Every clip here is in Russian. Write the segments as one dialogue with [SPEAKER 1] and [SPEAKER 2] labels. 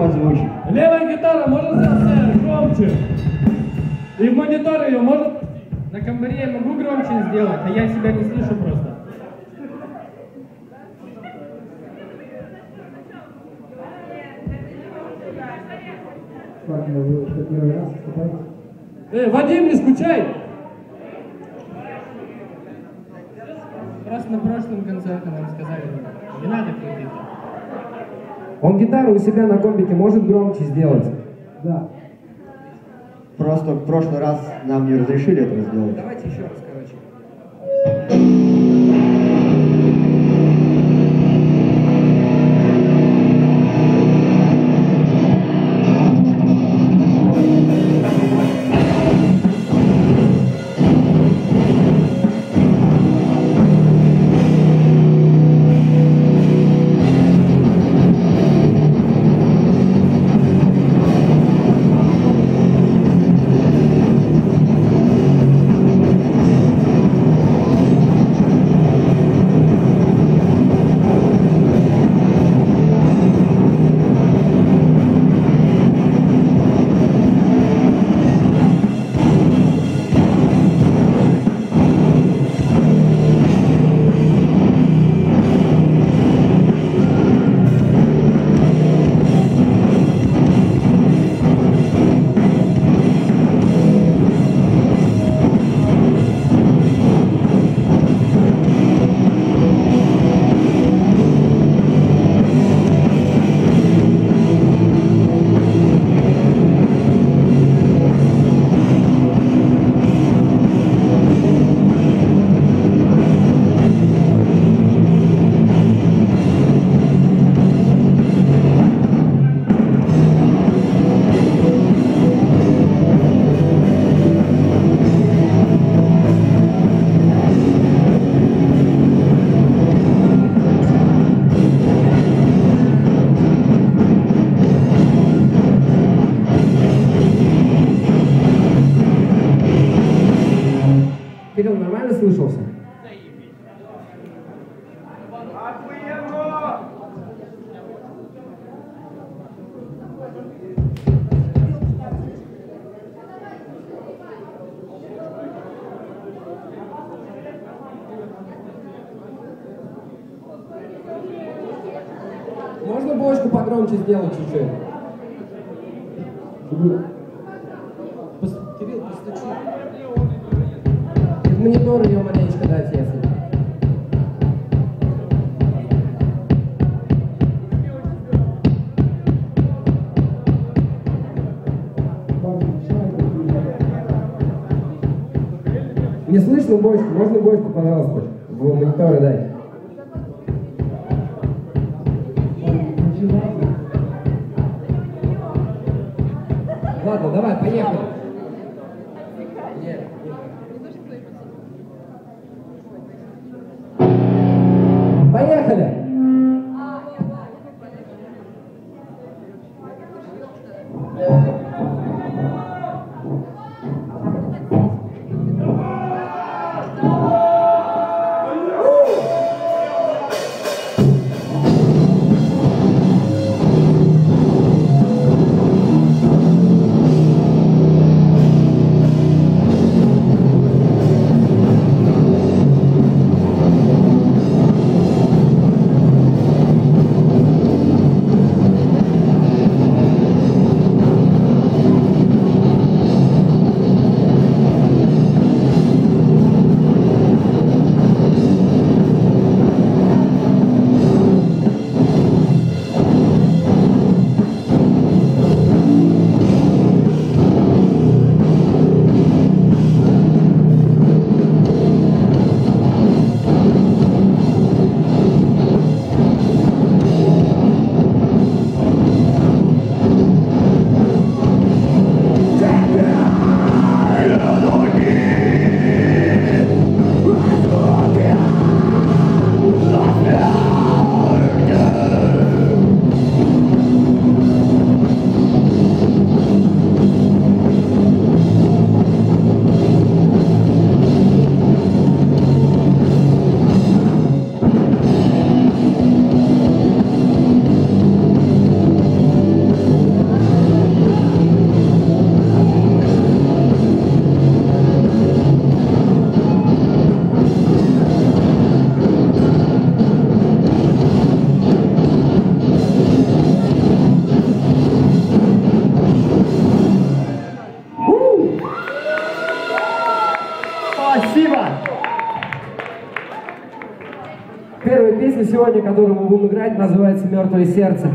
[SPEAKER 1] Позвучь.
[SPEAKER 2] Левая гитара может сделать громче. И в монитор ее может... На комбаре я могу громче сделать, а я себя не слышу просто.
[SPEAKER 3] Выступаете?
[SPEAKER 2] Эй, Вадим, не скучай! Просто на прошлом концерте нам сказали, не надо крутить.
[SPEAKER 4] Он гитару у себя на комбике может громче сделать.
[SPEAKER 3] Да.
[SPEAKER 1] Просто в прошлый раз нам не разрешили этого сделать.
[SPEAKER 4] Давайте еще раз, Кирилл нормально слышался? Можно бочку погромче сделать чуть-чуть? Бочку? Можно бочку, пожалуйста, в мониторы дать?
[SPEAKER 5] которому будем играть, называется «Мертвое сердце».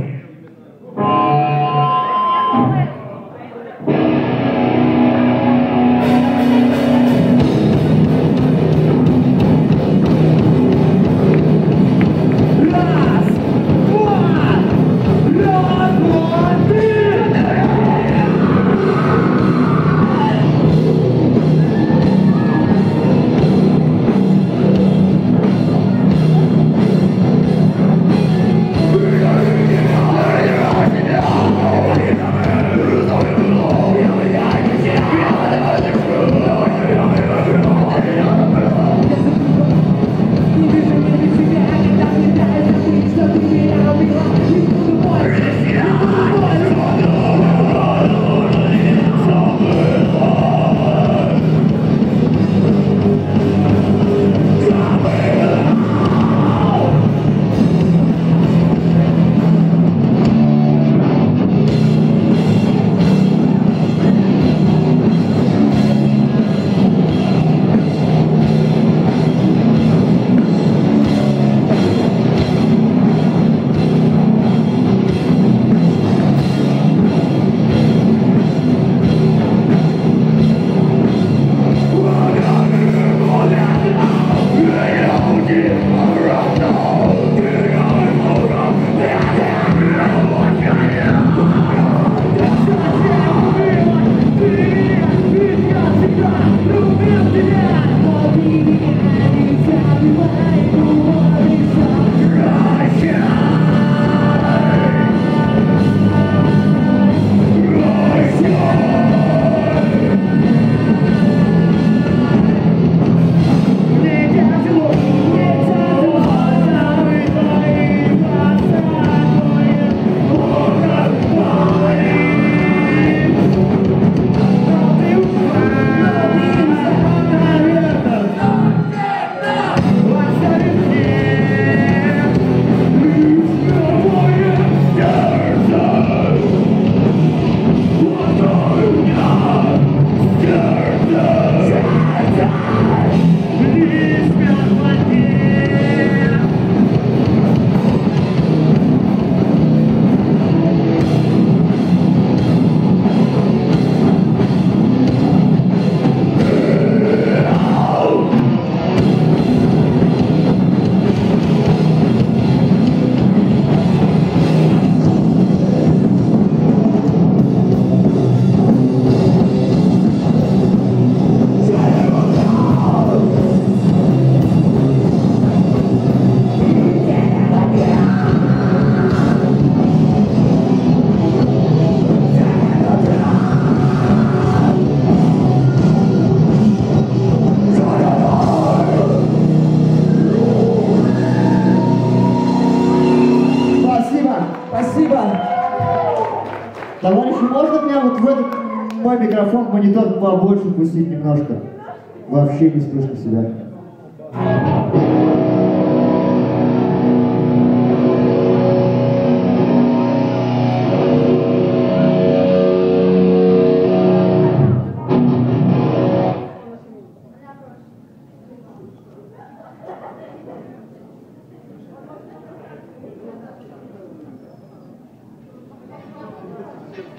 [SPEAKER 1] слышно себя.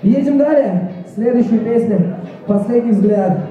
[SPEAKER 5] Едем далее. Следующую песню. Последний взгляд.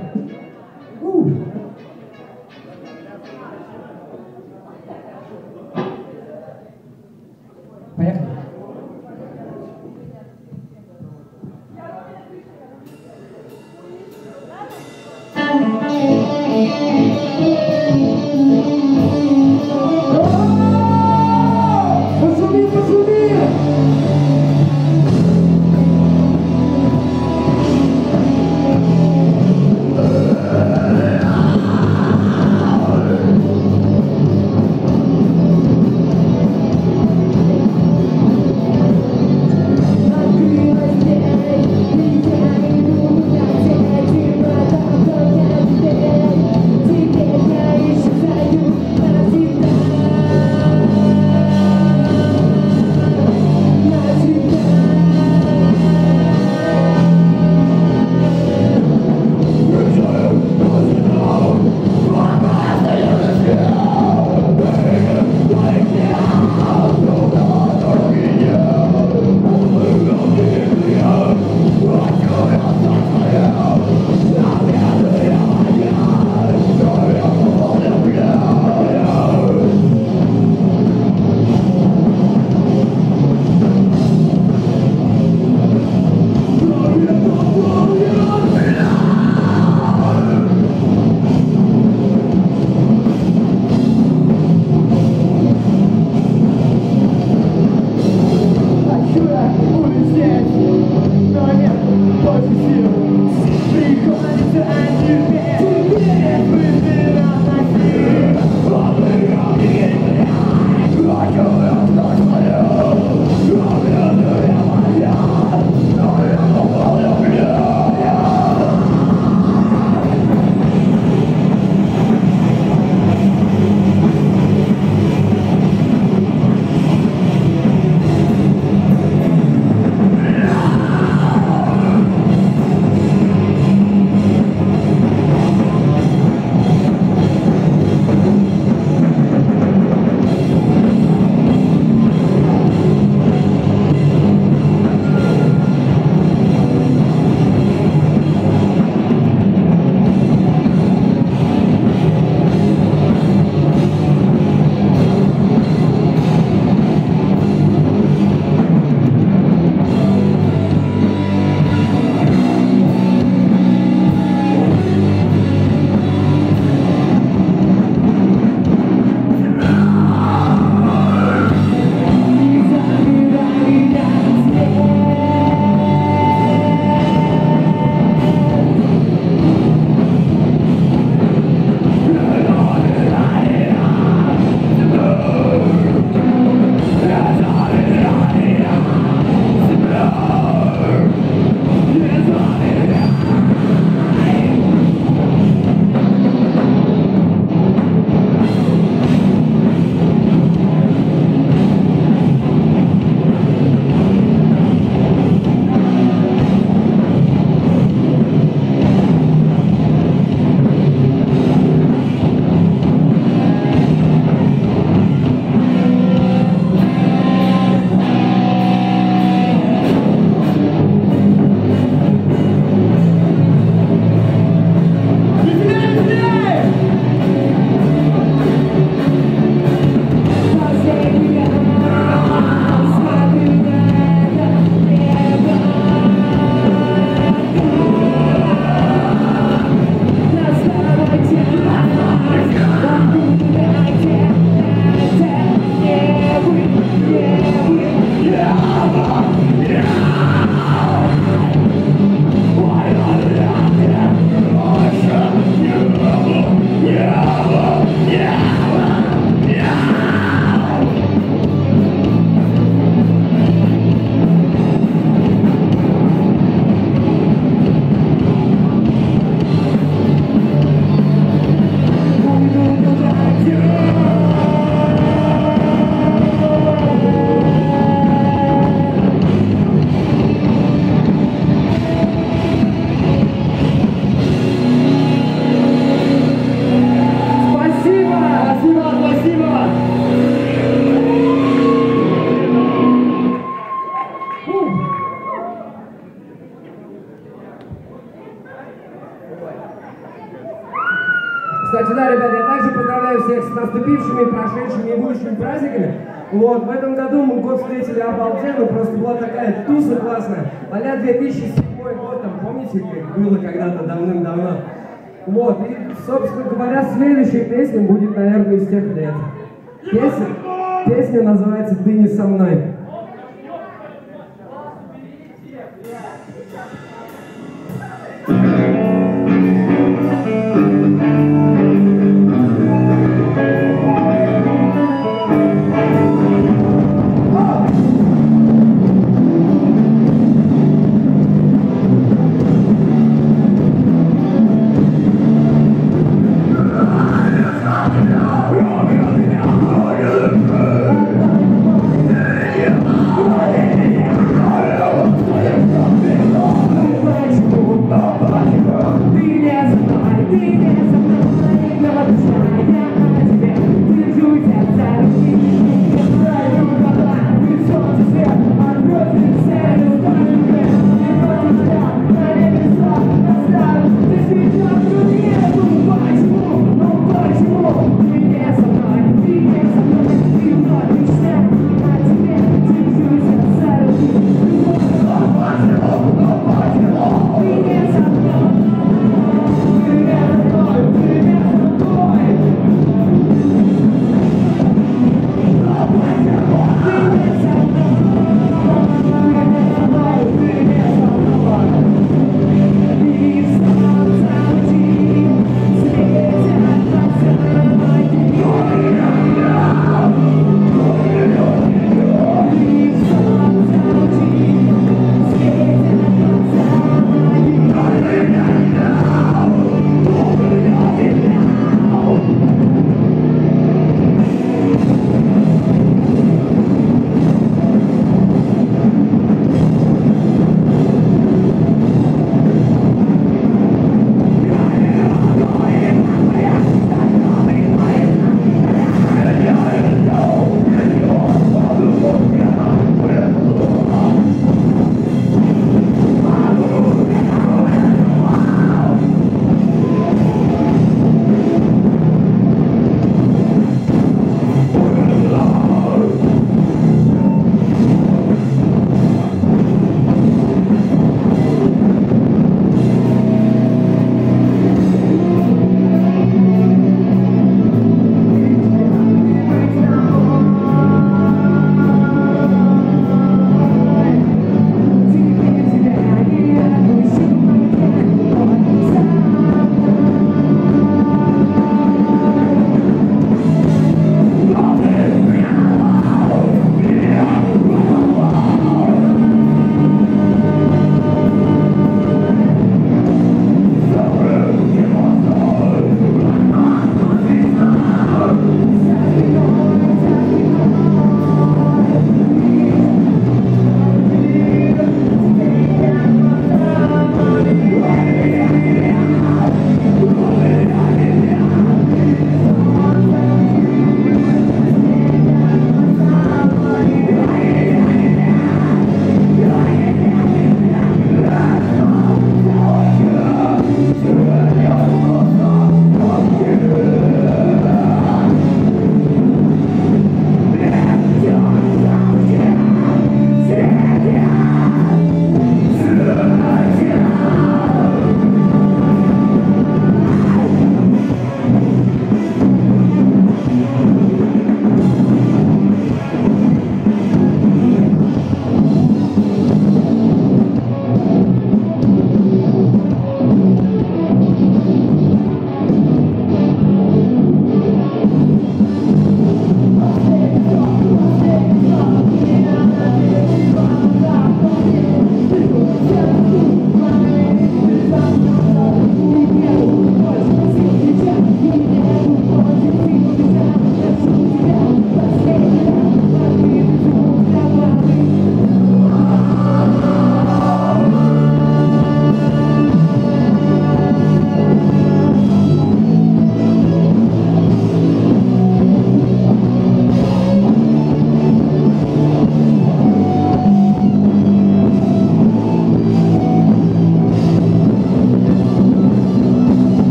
[SPEAKER 4] Когда-то давным-давно? Вот, и, собственно говоря, следующая песня будет, наверное, из тех лет. Песня, песня называется «Ты не со мной».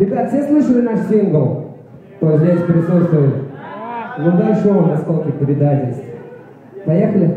[SPEAKER 5] Ребят, все слышали наш сингл? Кто здесь присутствует? Ну дальше он, осколки предательств. Поехали?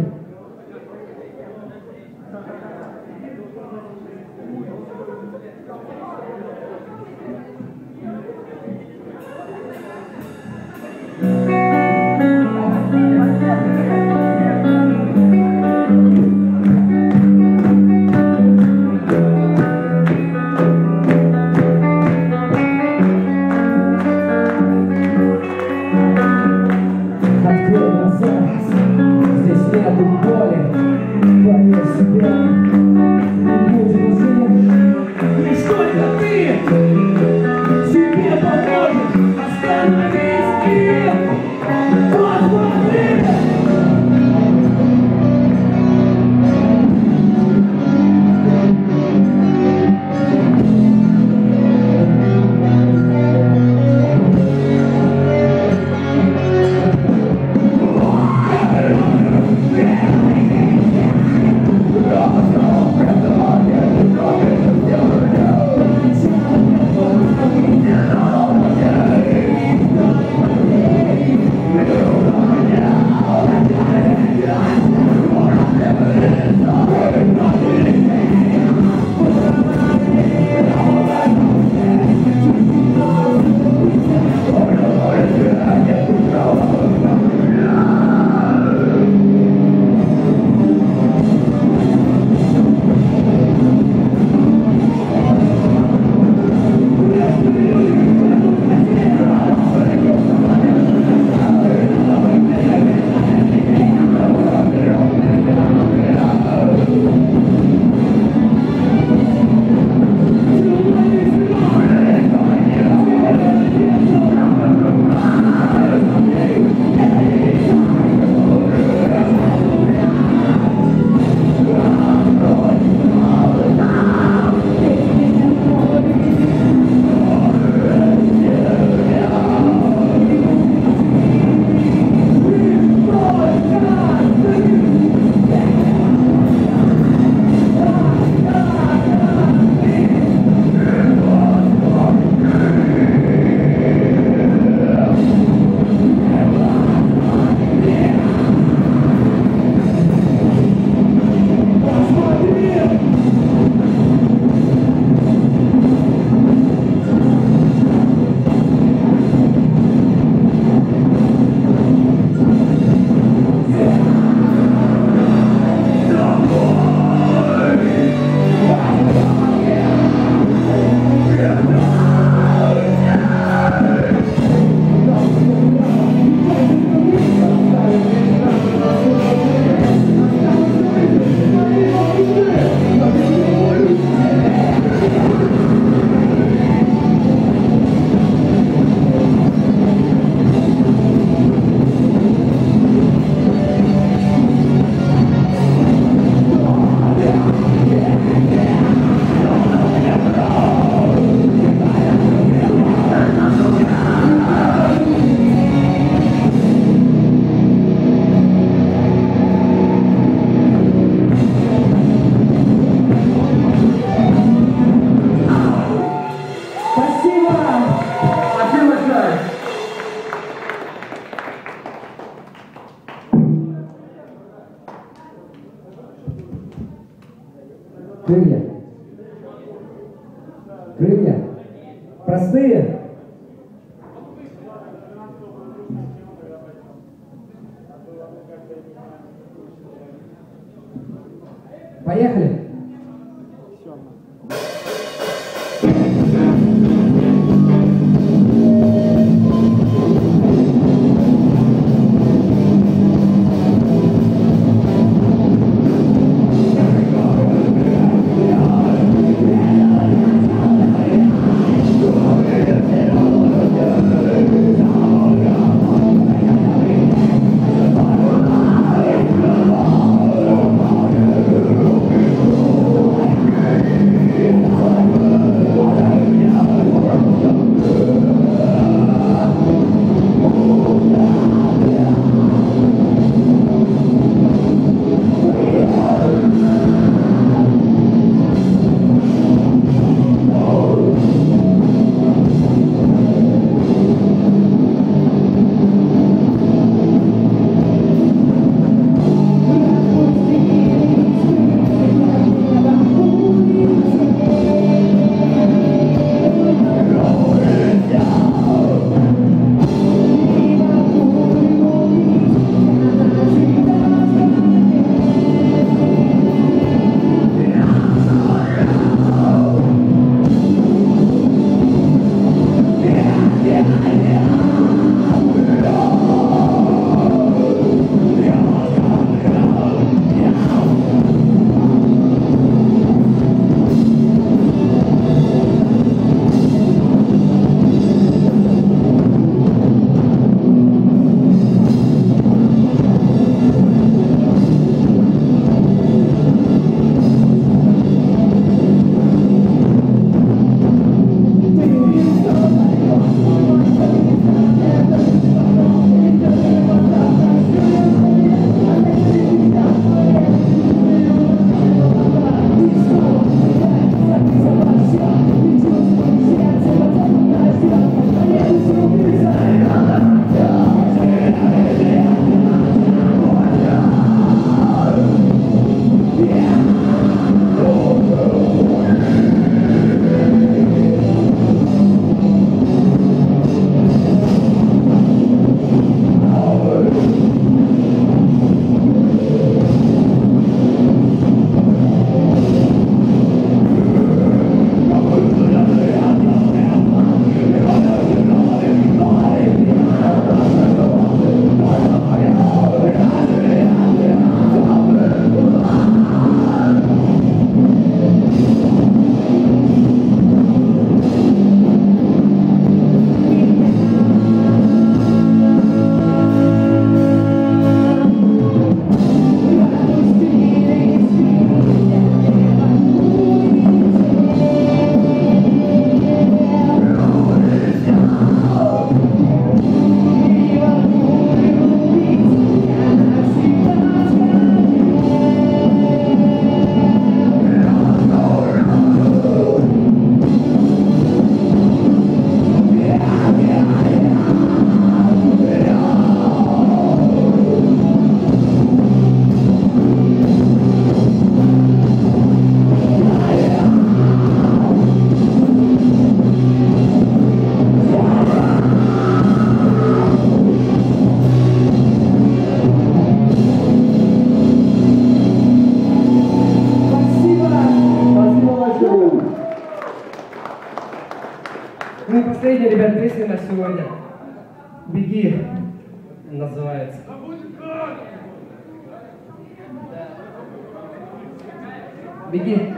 [SPEAKER 4] Сегодня. Беги называется. Беги.